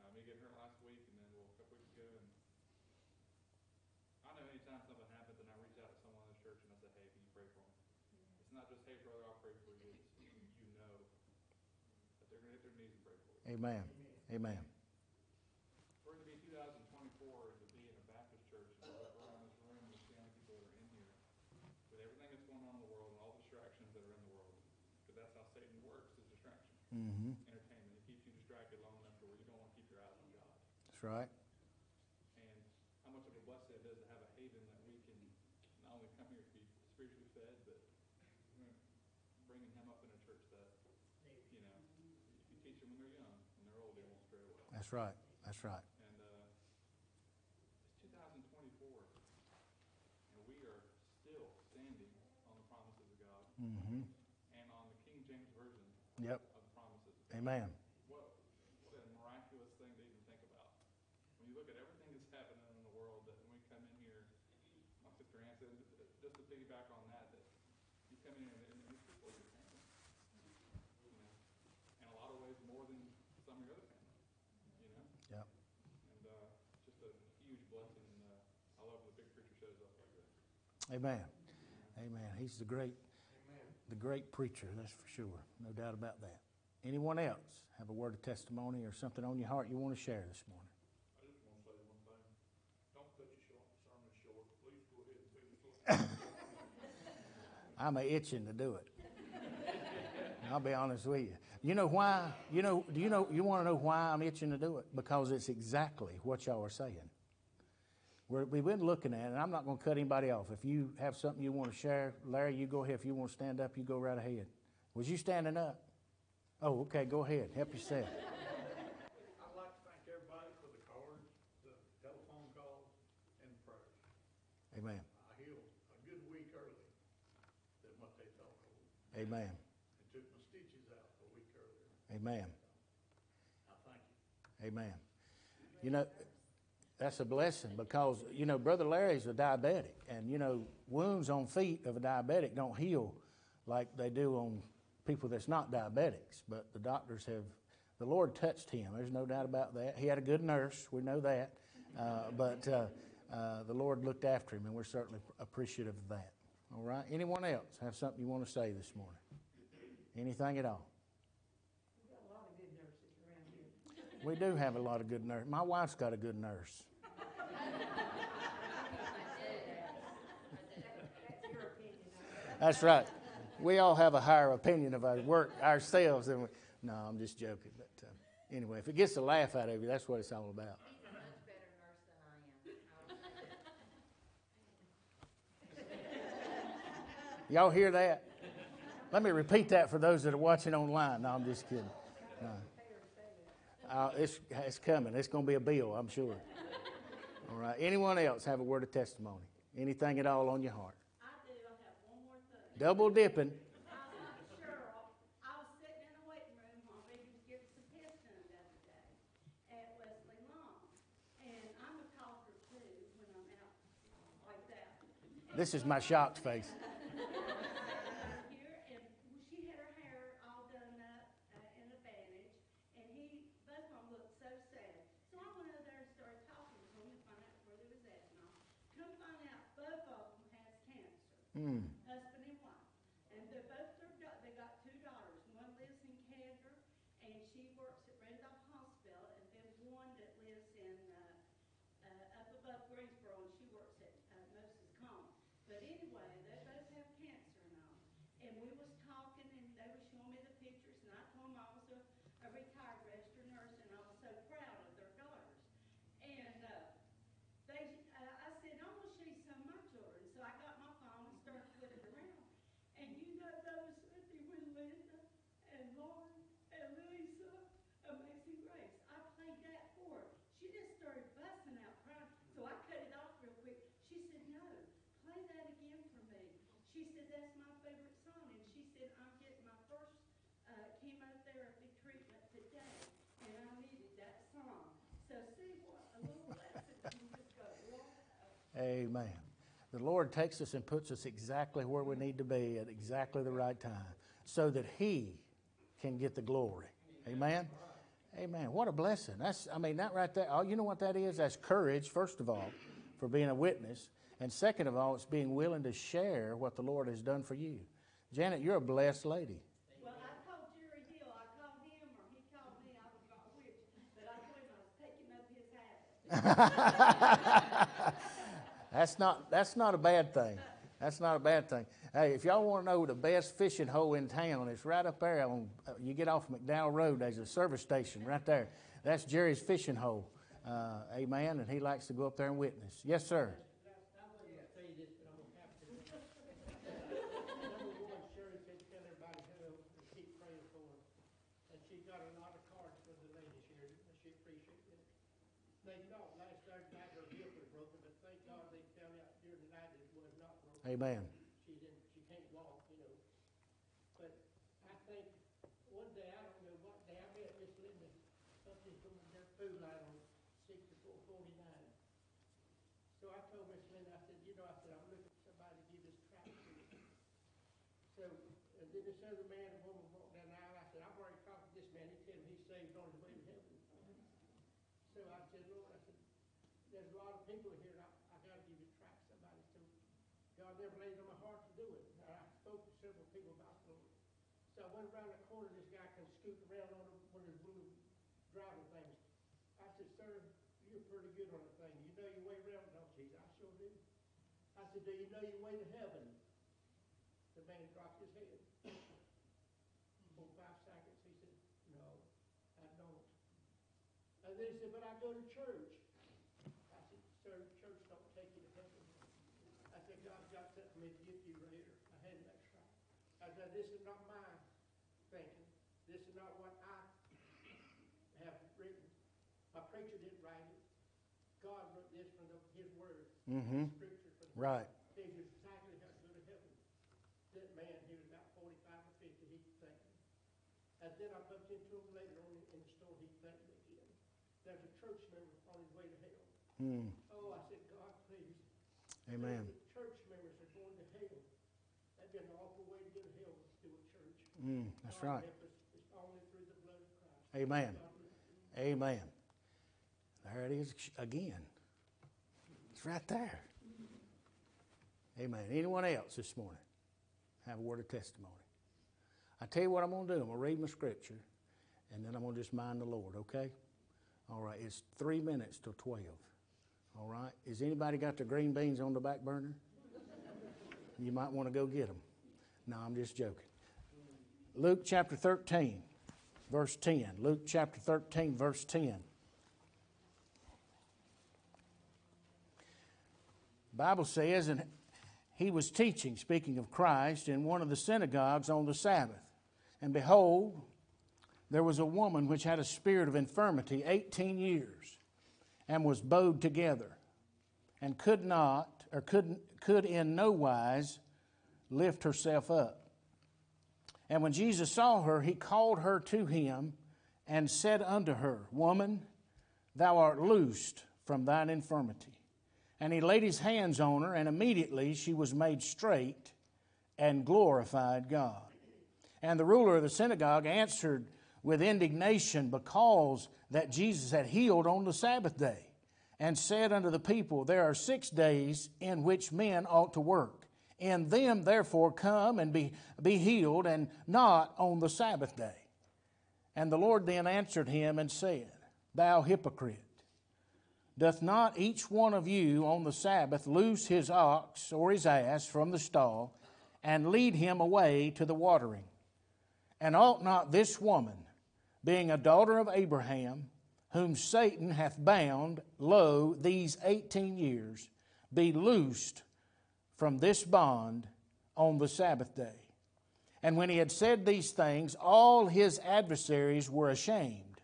uh, me getting hurt last week and then well, a couple weeks ago. And I know anytime something happens and I reach out to someone in the church and I say, hey, can you pray for me? It's not just, hey, brother, I'll pray for you. It's you know that they're going to hit their knees and for. Amen. Amen. For to be 2024 and to be in a Baptist church and to look around this room and see how many people that are in here with everything that's going on in the world and all the distractions that are in the world, because that's how Satan works, is distraction, Mm-hmm. entertainment. It keeps you distracted long enough to where you don't want to keep your eyes on God. That's right. And how much of a blessing it is to have a haven that we can not only come here to be spiritually fed, but bringing him up in a church that, you know, if you teach them when they're young, when they're old, they won't stray away. That's right, that's right. And, uh, it's two thousand twenty-four, and we are still standing on the promises of God Mm-hmm. and on the King James Version Yep, of the promises. Amen. What, what a miraculous thing to even think about. When you look at everything that's happening in the world, that when we come in here, my sister Ann said, just to piggyback on that, that you come in and, and these people are your family. You know, in a lot of ways more than some of your other family, you know? Yep. And, uh, just a huge blessing, and, uh, I love when the big preacher shows up like that. Amen. Amen. He's the great, the great preacher, that's for sure. No doubt about that. Anyone else have a word of testimony or something on your heart you want to share this morning? I just want to say one thing. Don't cut your short, sermon short. Please go ahead and finish it. I'm a itching to do it. I'll be honest with you. You know why? You know, do you know, you want to know why I'm itching to do it? Because it's exactly what y'all are saying. We're, we've been looking at it, and I'm not going to cut anybody off. If you have something you want to share, Larry, you go ahead. If you want to stand up, you go right ahead. Was you standing up? Oh, okay, go ahead. Help yourself. I'd like to thank everybody for the cards, the telephone calls, and the prayers. Amen. I healed a good week early than what they thought I would. Amen. And took my stitches out a week earlier. Amen. I thank you. Amen. You know, that's a blessing because, you know, Brother Larry's a diabetic, and, you know, wounds on feet of a diabetic don't heal like they do on people that's not diabetics. But the doctors have, the Lord touched him. There's no doubt about that. He had a good nurse, we know that. Uh, but uh, uh, the Lord looked after him, and we're certainly appreciative of that. All right? Anyone else have something you want to say this morning? Anything at all? We've a lot of good nurses around here. We do have a lot of good nurses. My wife's got a good nurse. That's your opinion. That's right. We all have a higher opinion of our work ourselves than we. No, I'm just joking. But uh, anyway, if it gets a laugh out of you, that's what it's all about. He's a much better nurse than I am. I'll say that. Y'all hear that? Let me repeat that for those that are watching online. No, I'm just kidding. No. Uh, it's, it's coming. It's going to be a bill, I'm sure. All right. Anyone else have a word of testimony? Anything at all on your heart? I do, I have one more thing. Double dipping. I was Cheryl, I was sitting in the waiting room while Regan was getting some tests done the other day at Wesley Long. And I'm a talker too when I'm out like that. This is my shocked face. Here, and she had her hair all done up uh, in a bandage, and he, both of them looked so sad. So I went over there and started talking to them and find out where they was at and all. Come find out, both of them has cancer Hmm. husband and wife. And they're both, their da- they got two daughters. One lives in Candor, and she works at Randolph Hospital, and then one that lives in, uh, uh, up above Greensboro, and she works at, uh, Moses Cone. But anyway, they both have cancer and all. And we was talking, and they were showing me the pictures, and I told them I was a, a retired registered nurse, and I was so proud of their daughters. And, uh, they, uh, I said, I'm gonna show you some of my children, so I got my phone and started flipping around. And you know those, Sunday with Linda and Lauren and Lisa, Amazing Grace, I played that for her. She just started busting out crying, so I cut it off real quick. She said, no, play that again for me. She said, that's my favorite song, and she said, I'm getting my first, uh, chemotherapy treatment today, and I needed that song. So see what, a little lesson can just go. Amen. The Lord takes us and puts us exactly where we need to be at exactly the right time so that He can get the glory. Amen. Amen. What a blessing. That's I mean that right there. Oh, you know what that is? That's courage, first of all, for being a witness. And second of all, it's being willing to share what the Lord has done for you. Janet, you're a blessed lady. Well, I told Jerry Hill, I called him or he called me, I was not which, but I told him I was taking up his habit. That's not that's not a bad thing. That's not a bad thing. Hey, if y'all want to know the best fishing hole in town, it's right up there on. You get off McDowell Road. There's a service station right there. That's Jerry's fishing hole. Uh, amen. And he likes to go up there and witness. Yes, sir. I wasn't gonna say this, but I'm gonna have to. Number one, Sherry said tell everybody hello and keep praying for her. And she got a lot of cards for the ladies here, and she appreciates Amen. she's in, she can't walk, you know. But I think, one day, I don't know what day, I met Miss Linda up in from their food line on sixty-four forty-nine. So I told Miss Linda, I said, you know, I said, I'm looking for somebody to give this tract to. So, and then this other man and woman walked down the aisle, I said, I've already talked to this man, he told me he's saved on his way to heaven. So I said, Lord, I said, there's a lot of people here, and I, I gotta give you tract somebody, so God never laid on my heart to do it. And I spoke to several people about the Lord. So I went around the corner, this guy can scoot around on one of those blue driving things. I said, sir, you're pretty good on the thing. You know your way around? No, geez, I sure do. I said, do you know your way to heaven? The man dropped his head. For five seconds, he said, no, I don't. And then he said, but I go to church. I said, sir, church don't take you to heaven. I said, God's got something to give you later. I had that shot. I said, this is not my thinking. This is not what I have written. My preacher didn't write it. God wrote this from the, his word, mm-hmm. scripture from Right. Tells you exactly how to to heaven. That man, he was about forty-five or fifty, he thanked me. And then I bumped into him later on in the store, he thanked me again. There's a church member on his way to hell. Mm. Oh, I said, God, please. Amen. Church members are going to hell. That'd be an awful way to go to hell, through a church. Mm, that's God right. It's only through the blood of Christ. Amen. God bless you. Amen. There it is again. It's right there. Amen. Anyone else this morning have a word of testimony? I tell you what I'm going to do. I'm going to read my scripture, and then I'm going to just mind the Lord. Okay? All right. It's three minutes till twelve. All right. Has anybody got their green beans on the back burner? You might want to go get them. No, I'm just joking. Luke chapter 13, verse 10. Luke chapter 13, verse 10. Bible says, and he was teaching, speaking of Christ, in one of the synagogues on the Sabbath. And behold, there was a woman which had a spirit of infirmity 18 years, and was bowed together, and could not, or could, could in no wise lift herself up. And when Jesus saw her, he called her to him and said unto her, Woman, thou art loosed from thine infirmity. And he laid his hands on her, and immediately she was made straight and glorified God. And the ruler of the synagogue answered with indignation because that Jesus had healed on the Sabbath day, and said unto the people, There are six days in which men ought to work. In them, therefore, come and be, be healed, and not on the Sabbath day. And the Lord then answered him and said, Thou hypocrite, doth not each one of you on the Sabbath loose his ox or his ass from the stall, and lead him away to the watering? And ought not this woman, being a daughter of Abraham, whom Satan hath bound, lo, these eighteen years, be loosed from this bond on the Sabbath day? And when he had said these things, all his adversaries were ashamed,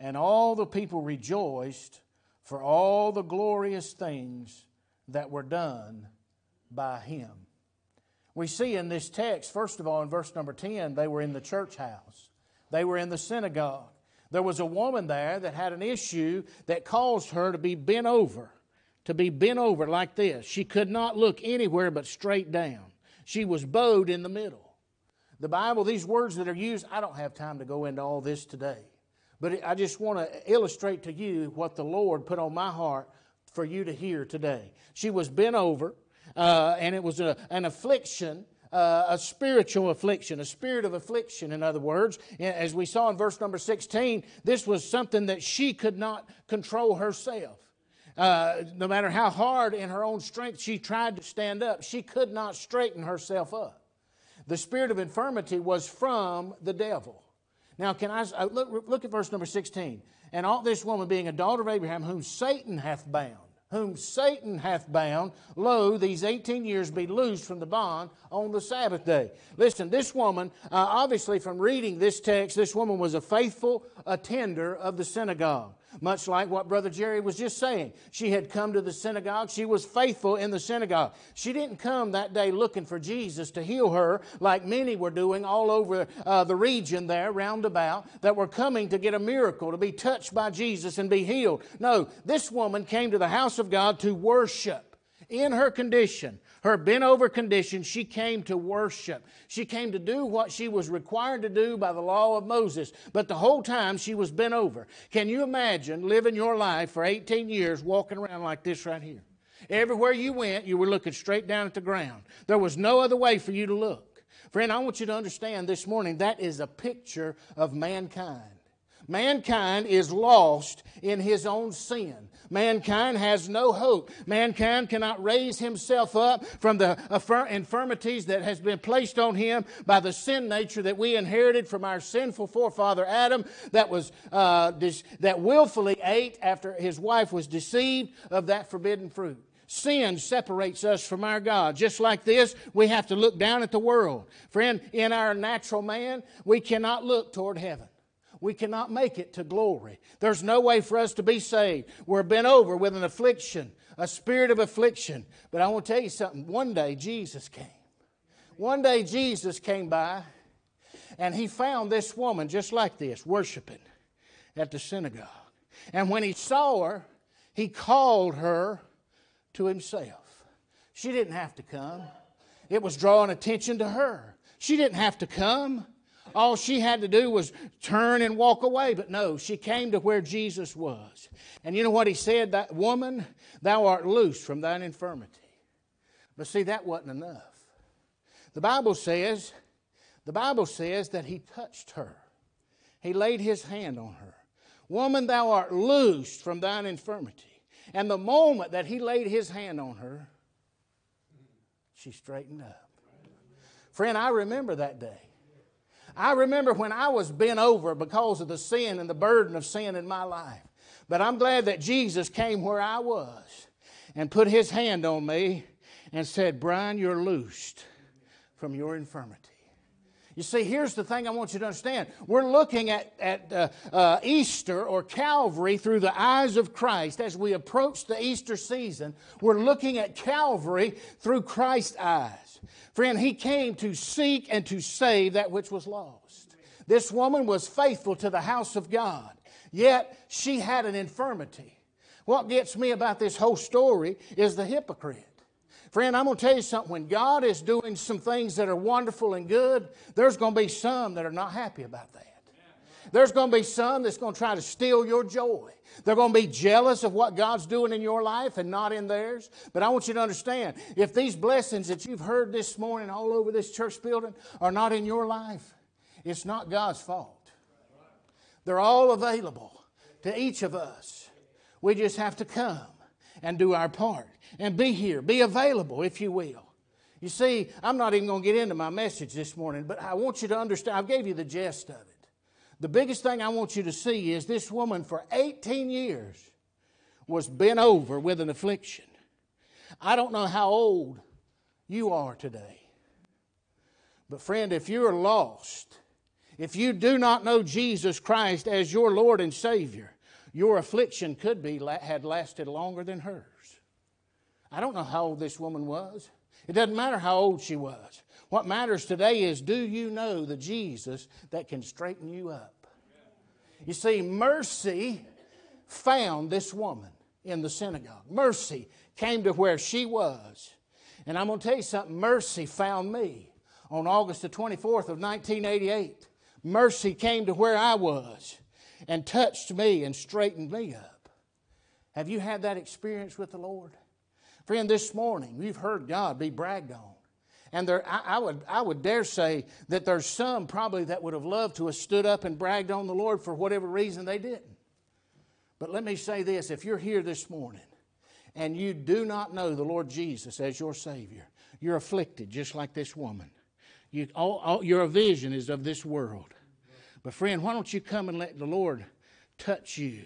and all the people rejoiced for all the glorious things that were done by him. We see in this text, first of all, in verse number 10, they were in the church house, they were in the synagogue. There was a woman there that had an issue that caused her to be bent over, to be bent over like this. She could not look anywhere but straight down. She was bowed in the middle. The Bible, these words that are used, I don't have time to go into all this today. But I just want to illustrate to you what the Lord put on my heart for you to hear today. She was bent over, uh, and it was a, an affliction. Uh, a spiritual affliction, a spirit of affliction, in other words. As we saw in verse number 16, this was something that she could not control herself. Uh, no matter how hard in her own strength she tried to stand up, she could not straighten herself up. The spirit of infirmity was from the devil. Now, can I uh, look, look at verse number 16? And all this woman being a daughter of Abraham, whom Satan hath bound, whom Satan hath bound, lo, these 18 years be loosed from the bond on the Sabbath day. Listen, this woman, uh, obviously from reading this text, this woman was a faithful attender of the synagogue. Much like what Brother Jerry was just saying. She had come to the synagogue. She was faithful in the synagogue. She didn't come that day looking for Jesus to heal her like many were doing all over uh, the region there, roundabout, that were coming to get a miracle, to be touched by Jesus and be healed. No, this woman came to the house of God to worship in her condition her bent over condition, she came to worship. She came to do what she was required to do by the law of Moses. But the whole time she was bent over. Can you imagine living your life for 18 years walking around like this right here? Everywhere you went, you were looking straight down at the ground. There was no other way for you to look. Friend, I want you to understand this morning that is a picture of mankind. Mankind is lost in his own sin. Mankind has no hope. Mankind cannot raise himself up from the infirmities that has been placed on him by the sin nature that we inherited from our sinful forefather Adam that was uh, that willfully ate after his wife was deceived of that forbidden fruit. Sin separates us from our God. Just like this, we have to look down at the world. Friend, in our natural man, we cannot look toward heaven we cannot make it to glory. There's no way for us to be saved. We're bent over with an affliction, a spirit of affliction. But I want to tell you something. One day Jesus came. One day Jesus came by and he found this woman just like this, worshiping at the synagogue. And when he saw her, he called her to himself. She didn't have to come, it was drawing attention to her. She didn't have to come. All she had to do was turn and walk away. But no, she came to where Jesus was. And you know what he said? That woman, thou art loose from thine infirmity. But see, that wasn't enough. The Bible says, the Bible says that he touched her. He laid his hand on her. Woman, thou art loosed from thine infirmity. And the moment that he laid his hand on her, she straightened up. Friend, I remember that day. I remember when I was bent over because of the sin and the burden of sin in my life. But I'm glad that Jesus came where I was and put his hand on me and said, Brian, you're loosed from your infirmity. You see, here's the thing I want you to understand. We're looking at, at uh, uh, Easter or Calvary through the eyes of Christ. As we approach the Easter season, we're looking at Calvary through Christ's eyes. Friend, he came to seek and to save that which was lost. This woman was faithful to the house of God, yet she had an infirmity. What gets me about this whole story is the hypocrite. Friend, I'm going to tell you something. When God is doing some things that are wonderful and good, there's going to be some that are not happy about that. There's going to be some that's going to try to steal your joy. They're going to be jealous of what God's doing in your life and not in theirs. But I want you to understand if these blessings that you've heard this morning all over this church building are not in your life, it's not God's fault. They're all available to each of us. We just have to come and do our part and be here, be available, if you will. You see, I'm not even going to get into my message this morning, but I want you to understand. I gave you the gist of it. The biggest thing I want you to see is this woman for 18 years was bent over with an affliction. I don't know how old you are today. But, friend, if you're lost, if you do not know Jesus Christ as your Lord and Savior, your affliction could be had lasted longer than hers. I don't know how old this woman was. It doesn't matter how old she was. What matters today is do you know the Jesus that can straighten you up? You see, mercy found this woman in the synagogue. Mercy came to where she was. And I'm going to tell you something mercy found me on August the 24th of 1988. Mercy came to where I was and touched me and straightened me up. Have you had that experience with the Lord? Friend, this morning you've heard God be bragged on. And there, I, I, would, I would dare say that there's some probably that would have loved to have stood up and bragged on the Lord for whatever reason they didn't. But let me say this if you're here this morning and you do not know the Lord Jesus as your Savior, you're afflicted just like this woman. You, all, all, your vision is of this world. But, friend, why don't you come and let the Lord touch you?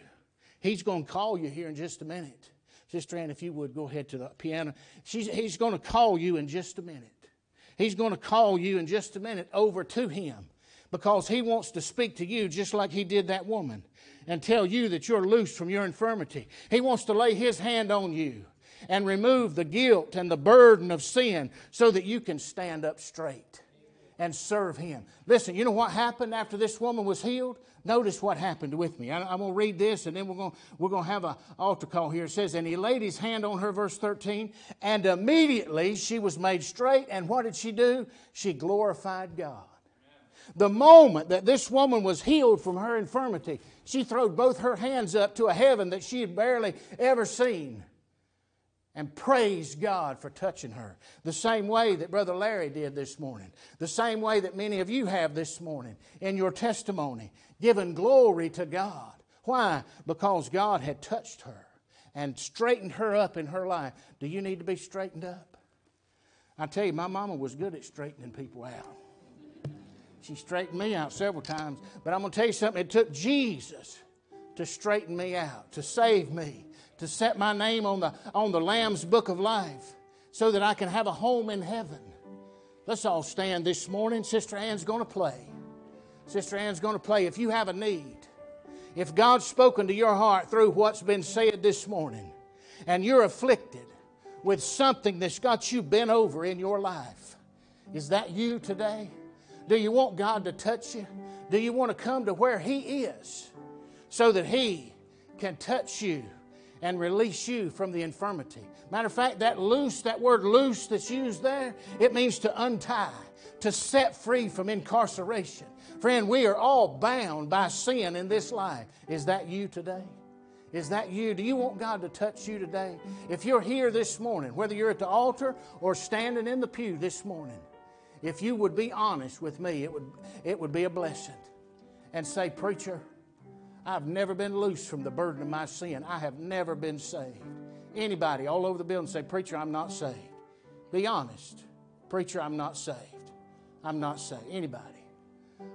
He's going to call you here in just a minute. Sister Ann, if you would go ahead to the piano. She's, he's going to call you in just a minute. He's going to call you in just a minute over to Him. because He wants to speak to you just like He did that woman and tell you that you're loose from your infirmity. He wants to lay His hand on you and remove the guilt and the burden of sin so that you can stand up straight and serve Him. Listen, you know what happened after this woman was healed? Notice what happened with me. I, am going to read this and then we're going we're going to have an altar call here. It says, And he laid his hand on her, verse 13, and immediately she was made straight. And what did she do? She glorified God. The moment that this woman was healed from her infirmity, she throwed both her hands up to a heaven that she had barely ever seen and praise God for touching her. The same way that Brother Larry did this morning. The same way that many of you have this morning in your testimony, giving glory to God. Why? Because God had touched her and straightened her up in her life. Do you need to be straightened up? I tell you, my mama was good at straightening people out. She straightened me out several times. But I'm going to tell you something. It took Jesus to straighten me out, to save me, to set my name on the, on the Lamb's book of life so that I can have a home in heaven. Let's all stand this morning. Sister Ann's going to play. Sister Ann's going to play. If you have a need, if God's spoken to your heart through what's been said this morning, and you're afflicted with something that's got you bent over in your life, is that you today? Do you want God to touch you? Do you want to come to where He is so that He can touch you? And release you from the infirmity. Matter of fact, that loose, that word loose that's used there, it means to untie, to set free from incarceration. Friend, we are all bound by sin in this life. Is that you today? Is that you? Do you want God to touch you today? If you're here this morning, whether you're at the altar or standing in the pew this morning, if you would be honest with me, it would, it would be a blessing. And say, Preacher, I've never been loose from the burden of my sin. I have never been saved. Anybody all over the building say, Preacher, I'm not saved. Be honest. Preacher, I'm not saved. I'm not saved. Anybody?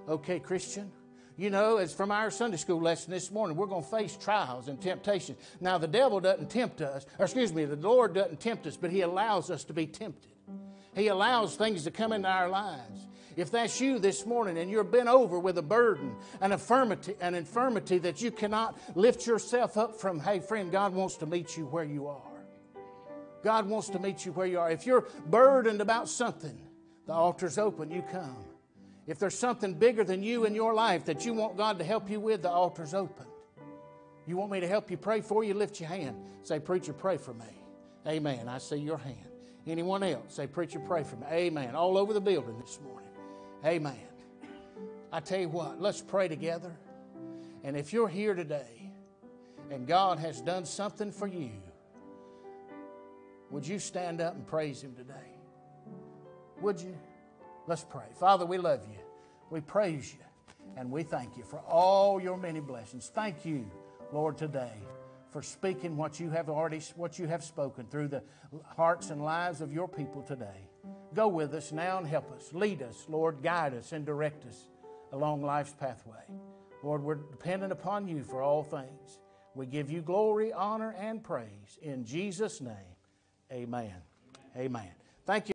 Okay, Christian. You know, as from our Sunday school lesson this morning, we're going to face trials and temptations. Now, the devil doesn't tempt us, or excuse me, the Lord doesn't tempt us, but He allows us to be tempted. He allows things to come into our lives. If that's you this morning and you're bent over with a burden, an infirmity, an infirmity that you cannot lift yourself up from, hey, friend, God wants to meet you where you are. God wants to meet you where you are. If you're burdened about something, the altar's open, you come. If there's something bigger than you in your life that you want God to help you with, the altar's open. You want me to help you pray for you? Lift your hand. Say, Preacher, pray for me. Amen. I see your hand. Anyone else? Say, Preacher, pray for me. Amen. All over the building this morning. Amen. I tell you what, let's pray together. And if you're here today and God has done something for you, would you stand up and praise Him today? Would you? Let's pray. Father, we love you. We praise you. And we thank you for all your many blessings. Thank you, Lord, today for speaking what you have already what you have spoken through the hearts and lives of your people today. Go with us now and help us. Lead us, Lord. Guide us and direct us along life's pathway. Lord, we're dependent upon you for all things. We give you glory, honor, and praise. In Jesus' name, amen. Amen. Thank you.